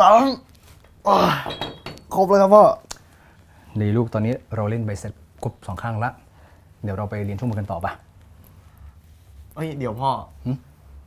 สองโอ้ยครบแล้วครับพ่อดีลูกตอนนี้เราเล่นใบเสร็จครบสองข้างละ เดี๋ยวเราไปเรียนชั่วโมงกันต่อปะเอ้ยเดี๋ยวพ่อหึ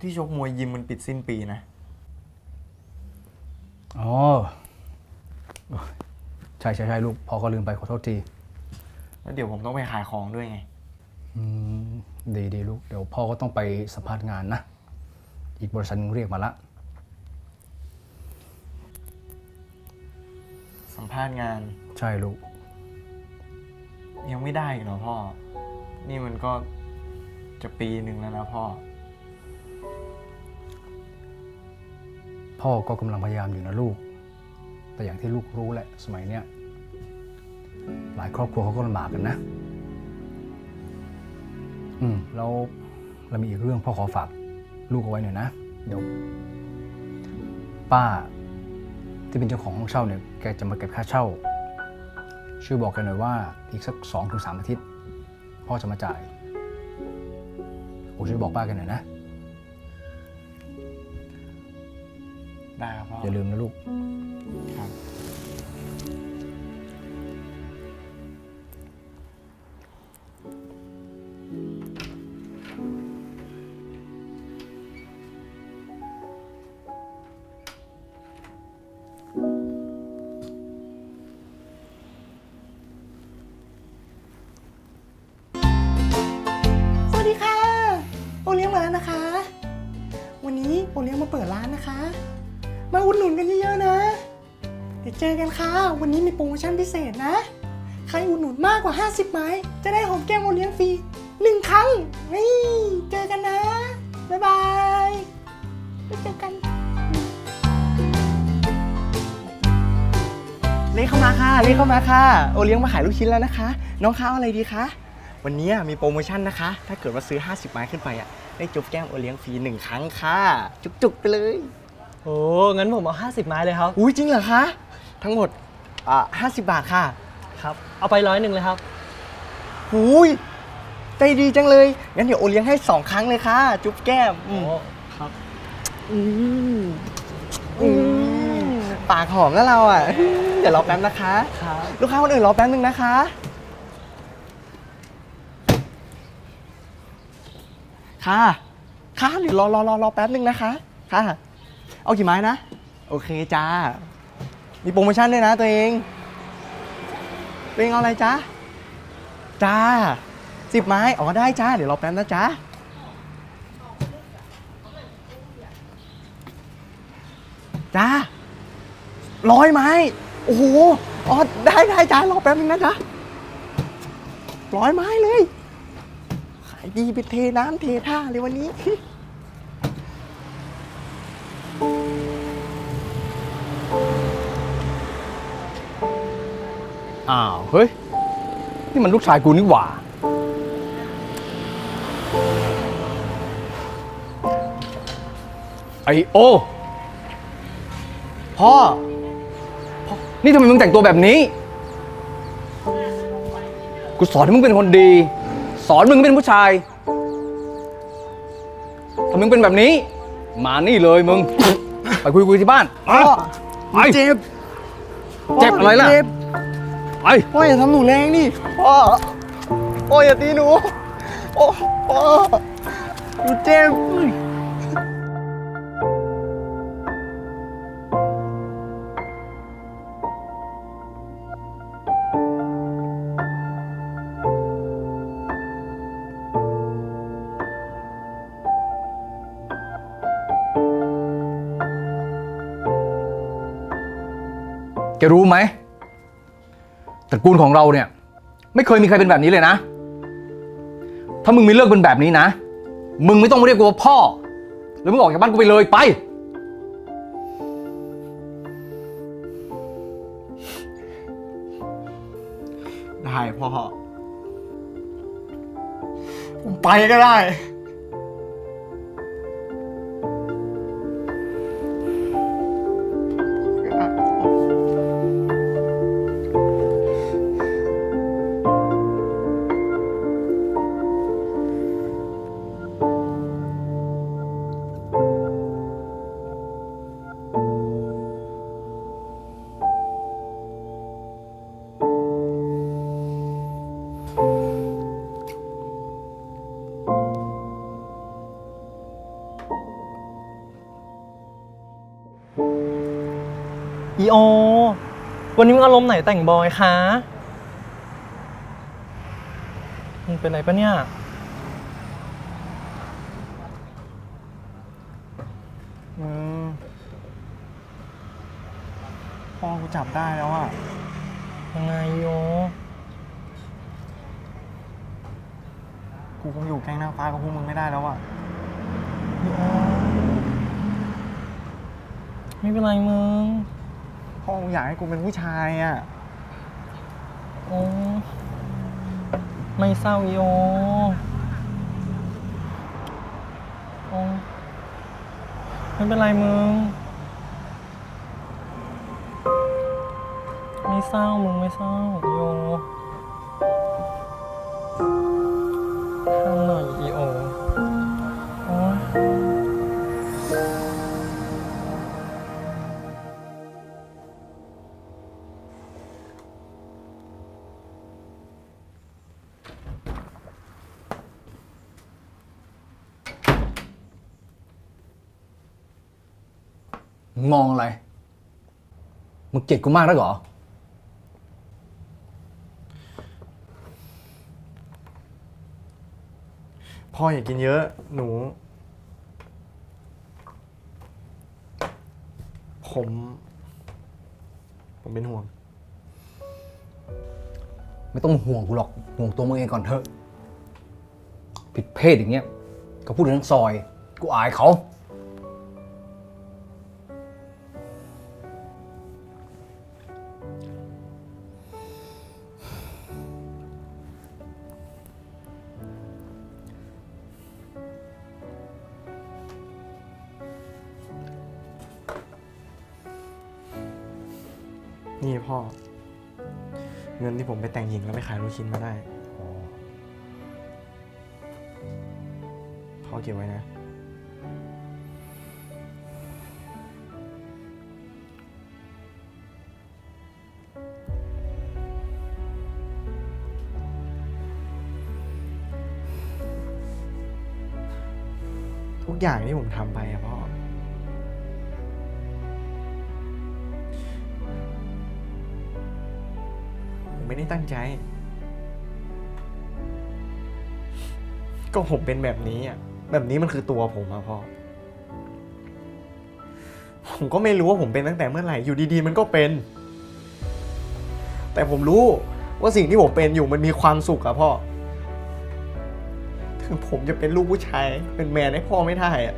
ที่ชกมวยยิมมันปิดสิ้นปีนะอ๋อใช่ใช่ใช่ลูกพ่อก็ลืมไปขอโทษทีแล้วเดี๋ยวผมต้องไปขายของด้วยไงอืมดีดีลูก เดี๋ยวพ่อก็ต้องไปสัมภาษณ์งานนะ อีกบริษัทหนึงเรียกมาละ สัมภาษณ์งาน ใช่ลูก ยังไม่ได้อีกเหรอพ่อ นี่มันก็จะปีหนึ่งแล้วนะพ่อ พ่อก็กำลังพยายามอยู่นะลูก แต่อย่างที่ลูกรู้แหละ สมัยเนี้ยหลายครอบครัวเขาก็ลำบากกันนะ อืมแล้วเรามีอีกเรื่องพ่อขอฝากลูกเอาไว้หน่อยนะ เดี๋ยว ป้า ที่เป็นเจ้าของห้องเช่าเนี่ยแกจะมาเก็บค่าเช่า ช่วยบอกกันหน่อยว่าอีกสักสองถึงสามอาทิตย์พ่อจะมาจ่ายโอ้ช่วยบอกป้ากันหน่อยนะ ได้ครับพ่อ อย่าลืมนะลูก เดี๋ยวเจอกันค่ะ วันนี้มีโปรโมชั่นพิเศษนะ ใครอุดหนุนมากกว่า 50 ไม้ จะได้หอมแก้มโอเลี้ยงฟรีหนึ่งครั้งนี่เจอกันนะ บ๊ายบายไว้เจอกัน เร่เข้ามาค่ะ เร่เข้ามาค่ะ โอเลี้ยงมาขายลูกชิ้นแล้วนะคะ ลูกค้าเอาอะไรดีคะ วันนี้มีโปรโมชั่นนะคะ ถ้าเกิดว่าซื้อ 50 ไม้ขึ้นไปอะ ได้จุ๊บแก้มโอเลี้ยงฟรีหนึ่งครั้งค่ะ จุกๆไปเลย โอ้งั้นผมเอา 50 ไม้เลยครับ อุ้ยจริงเหรอคะ ทั้งหมดอ่า50 บาทค่ะครับ เอาไปร้อยหนึ่งเลยครับ หูย ใจดีจังเลย งั้นเดี๋ยวโอเลี้ยงให้2ครั้งเลยค่ะ จุ๊บแก้มอืมโอ้ครับ อืมอืมปากหอมแล้วเราอะ เดี๋ยวรอแป๊บนะคะ ครับ ลูกค้าคนอื่นรอแป๊บนึงนะคะ ค่ะ ค่ะเดี๋ยวรอรอรอรอแป๊บนึงนะคะ ค่ะ เอากี่ไม้นะ โอเคจ้า มีโปรโมชั่นด้วยนะตัวเอง ตัวเองเอาอะไรจ้าจ้าสิบไม้ อ๋อได้จ้า เดี๋ยวรอแป๊บนะจ้าจ้าร้อยไม้ โอ้โห อ๋อได้ได้จ้ารอแป๊บนึงนะจ๊ะร้อยไม้เลย ขายดีเป็นเทน้ำเทท่าเลยวันนี้ อ้าว เฮ้ย นี่มันลูกชายกูนี่หว่า ไอโอ พ่อนี่ทำไมมึงแต่งตัวแบบนี้ กูสอนให้มึงเป็นคนดี สอนมึงเป็นผู้ชายถ้ามึงเป็นแบบนี้ มานี่เลยมึง ไปคุยคุยที่บ้านพ่อ ไป เจ็บ เจ็บอะไรล่ะ เจ็บ ไปพ่ออย่าทำหนูแรงนี่พ่อพ่ออย่าตีหนูโอ้พ่อหนูเจ็บแกรู้ไหม ตระกูลของเราเนี่ย ไม่เคยมีใครเป็นแบบนี้เลยนะ ถ้ามึงมีเลือกเป็นแบบนี้นะ มึงไม่ต้องมาเรียกกูว่าพ่อ แล้วมึงออกจากบ้านกูไปเลยไป ได้พ่อผมไปก็ได้ อีโอ วันนี้มึงอารมณ์ไหนแต่งบอยคะมึงเป็นไรปะเนี่ย มึงพ่อกูจับได้แล้วอะยังไงอีโอ กูคงอยู่แก๊งนางฟ้ากับพวกมึงไม่ได้แล้วอะอีโอ ไม่เป็นไรมึง พ่ออยากให้กูเป็นผู้ชายอะโอ้ไม่เศร้าอีโอโอ้ไม่เป็นไรมึง ไม่เศร้ามึงไม่เศร้าอีโอ มึงมองอะไร มึงเกลียดกูมากแล้วเหรอ พ่ออย่ากินเยอะ หนู ผม ผมเป็นห่วง ไม่ต้องห่วงกูหรอก ห่วงตัวมึงเองก่อนเถอะ ผิดเพศอย่างเงี้ย ก็พูดทั้งซอย กูอายเขา นี่พ่อ เงินที่ผมไปแต่งหญิงแล้วไปขายลูกชิ้นมาได้พ่อเก็บไว้นะ ทุกอย่างที่ผมทำไปอะพ่อ ผมไม่ได้ตั้งใจ ก็ผมเป็นแบบนี้อะ แบบนี้มันคือตัวผมอะพ่อ ผมก็ไม่รู้ว่าผมเป็นตั้งแต่เมื่อไหร่ อยู่ดีๆ มันก็เป็น แต่ผมรู้ว่าสิ่งที่ผมเป็นอยู่มันมีความสุขอะพ่อ ถึงผมจะเป็นลูกผู้ชาย เป็นแมนให้พ่อไม่ได้อะ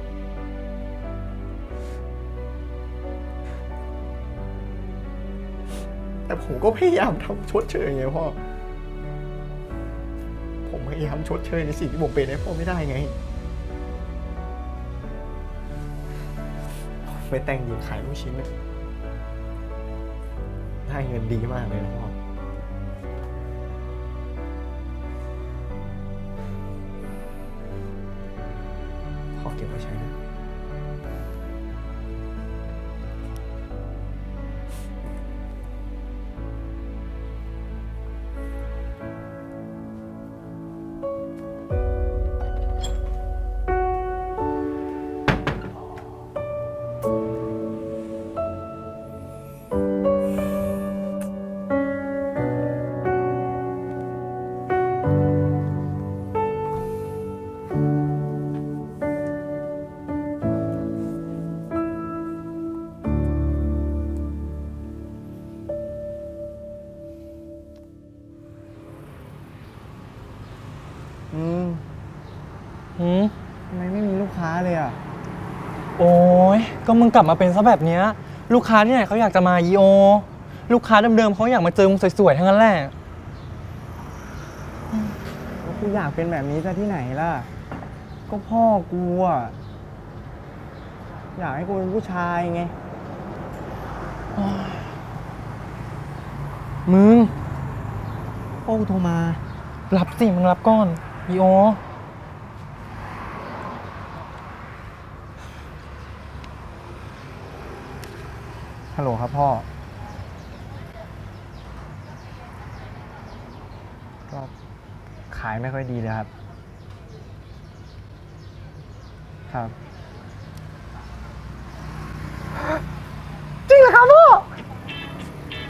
แต่ผมก็พยายามทำชดเชยไงพ่อ ผมพยายามชดเชยในสิ่งที่ผมเป็นให้พ่อไม่ได้ไงไปแต่งหญิงขายลูกชิ้นได้เงินดีมากเลยนะพ่อ อืมหืมทำไมไม่มีลูกค้าเลยอะ โอ้ยก็มึงกลับมาเป็นซะแบบเนี้ย ลูกค้าที่ไหนเขาอยากจะมาอีโอ ลูกค้าเดิมๆเขาอยากมาเจอมึงสวยๆ ทั้งนั้นแหละแล้วกูอยากเป็นแบบนี้จะที่ไหนล่ะ ก็พ่อกูอะ อยากให้กูเป็นผู้ชายไง มึงพ่อกูโทรมา รับสิมึงรับก่อน อีโอฮัลโหลครับพ่อ ก็ขายไม่ค่อยดีเลยครับ ครับ จริงเหรอครับพ่อ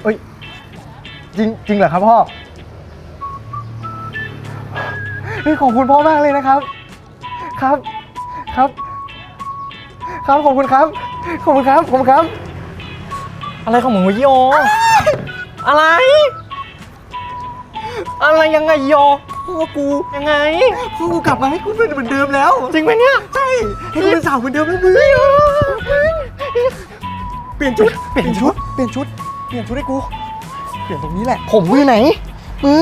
เอ้ย จริงจริงเหรอครับพ่อ เฮ้ยขอบคุณพ่อมากเลยนะครับ ครับ ครับ ครับขอบคุณครับ ขอบคุณครับ ขอบคุณครับ อะไรของมึงวะอีโออะไร อะไรยังไงอีโอพ่อกูยังไงพ่อกูกลับมาให้กูเป็นเหมือนเดิมแล้ว จริงไหมเนี่ย ใช่ ให้กูเป็นสาวเหมือนเดิมแล้วมึงเปลี่ยนชุด เปลี่ยนชุด เปลี่ยนชุด เปลี่ยนชุดให้กู เปลี่ยนตรงนี้แหละ ผมมือไหน มึง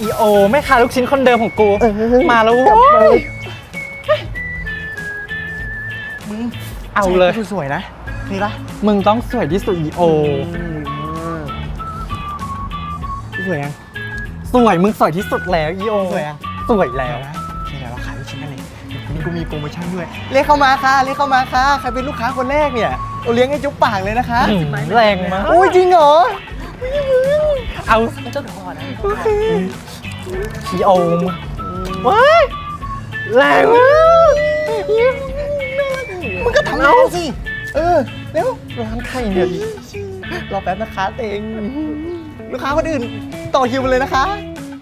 อีโอแม่ค้าลูกชิ้นคนเดิมของกูเออมาแล้วกลับโว้มายมึงเอาเลยใส่ให้กูสวยนะนี่ปะมึงต้องสวยที่สุดอีโอสวยยังสวยมึงสวยที่สุดแล้วอีโอสวยยังสวยแล้วนะโอเคเดี๋ยวเราขายลูกชิ้นกันเลยวันนี้กูมีโปรโมชั่นด้วยเรียกเข้ามาค่ะเรียกเข้ามาค่ะใครเป็นลูกค้าคนแรกเนี่ยเราเลี้ยงให้จุ๊บปากเลยนะคะอืมแรงมากโอ้ยจริงเหรอ เอาโอเคอีโอมว้ายแรงมากมึงก็ทำเอาสิ เออเร็วร้านไข่เนี่ยรอแป๊บนะคะเตงลูกค้าคนอื่นต่อคิวมาเลยนะคะ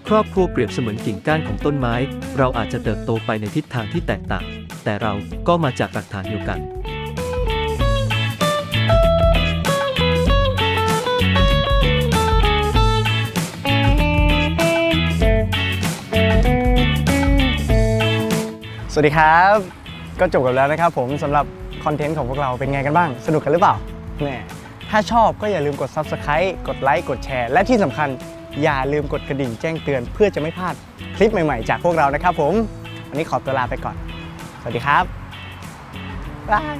ครอบครัวเปรียบเสมือนกิ่งก้านของต้นไม้ เราอาจจะเติบโตไปในทิศทางที่แตกต่าง แต่เราก็มาจากรากฐานเดียวกัน วัสดีครับ ก็จบกันแล้วนะครับผมสำหรับคอนเทนต์ของพวกเราเป็นไงกันบ้าง สนุกกันหรือเปล่าแน่ถ้าชอบก็อย่าลืมกด Subscribe กดไลค์กดแชร์ และที่สำคัญอย่าลืมกดกระดิ่งแจ้งเตือน เพื่อจะไม่พลาดคลิปใหม่ๆ จากพวกเรานะครับผมวันนี้ขอตัวลาไปก่อน สวัสดีครับบาย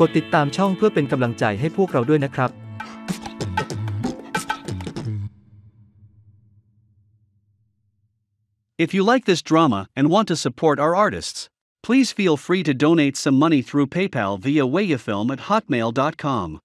กดติดตามช่องเพื่อเป็นกำลังใจให้พวกเราด้วยนะครับ If you like this drama and want to support our artists, please feel free to donate some money through PayPal via wayafilm at hotmail.com.